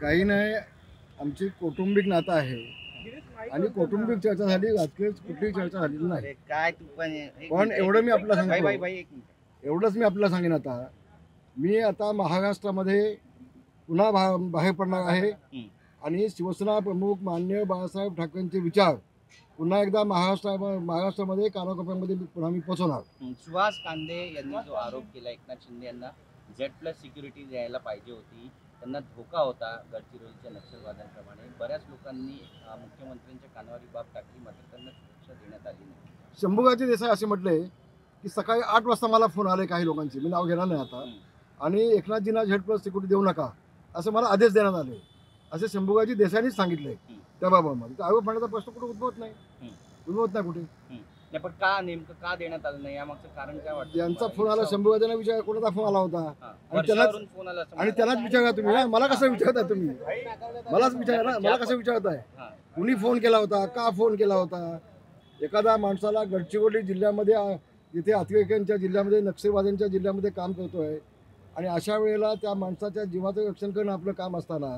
काही नाही आमची कौटुंबिक नातं आहे. आणि कौटुंबिक चर्चा झाली राजकीय कुठलीही चर्चा झालेली नाही. काय तू पण एवढं मी आपल्याला सांगतो. एवढंच मी आपल्याला सांगेन आता. मी आता महाराष्ट्रामध्ये पुन्हा बाहेर पडणार आहे. आणि शिवसेना प्रमुख मान्य बाळासाहेब ठाकरेंचे विचार पुन्हा एकदा महाराष्ट्रा महाराष्ट्रामध्ये कानाकोपऱ्यामध्ये पुन्हा मी पोचवणार. हं, सुहास कांदे यांनी जो आरोप केला एकनाथ शिंदे यांना झेड प्लस सिक्युरिटी द्यायला पाहिजे होती. त्यांना धोका होता गडचिरोलीच्या नक्षलवाद्यांप्रमाणे. बऱ्याच लोकांनी मुख्यमंत्र्यांच्या कानावर बाब टाकली मात्र त्यांना सुरक्षा देण्यात आली नाही. शंभूराजे देसाई असे म्हटले की सकाळी आठ वाजता मला फोन आले काही लोकांचे. मी नाव घेणार नाही आता. आणि एकनाथजींना झेड प्लस सिक्युरिटी देऊ नका. असं मला आदेश देण्यात आले. असे शंभूराजी देसाईंनीच सांगितले. त्याबाबत आरोप म्हणण्याचा प्रश्न कुठे उद्भवत नाही. उद्भवत नाही कुठे. नाही पण का नेमकं का देण्यात आलं नाही? यामागचं कारण काय वाटतं तुम्हाला? फोन आला शंभूराजांना विचार कोणाचा फोन आला होता? हां, आणि त्यालाच- वर्षावरून फोन आला असं आणि म्हणाला. त्यांनाच विचारा तुम्ही ना मला कसं विचारताय तुम्ही? मलाच विचारा ना मला कसं विचारताय? हां. कुणी फोन केला होता? का फोन केला होता? एखाद्या माणसाला गडचिरोली जिल्ह्यामध्ये आ, जिथे अतिरेक्यांच्या जिल्ह्यामध्ये नक्षलवाद्यांच्या जिल्ह्यामध्ये काम करतोय आणि अशा वेळेला त्या माणसाच्या जीवाचं रक्षण करणं आपलं काम असताना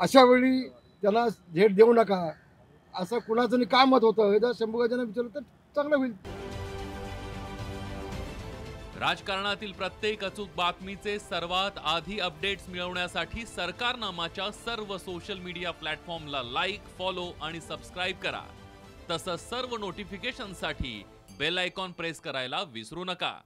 अशा वेळी त्याला झेड देऊ नका. असं कुणाचं काय मत होतं. हे जर शंभूराजांना विचारलं तर चांगलं होईल. राजकारणातील प्रत्येक अचूक बातमीचे सर्वात आधी अपडेट्स मिळवण्यासाठी सरकारनामाच्या सर्व सोशल मीडिया प्लॅटफॉर्मला लाईक फॉलो आणि सबस्क्राईब करा. तसंच सर्व नोटिफिकेशनसाठी बेल आयकॉन प्रेस करायला विसरू नका.